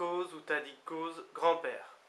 cause ou t'as dit cause grand-père.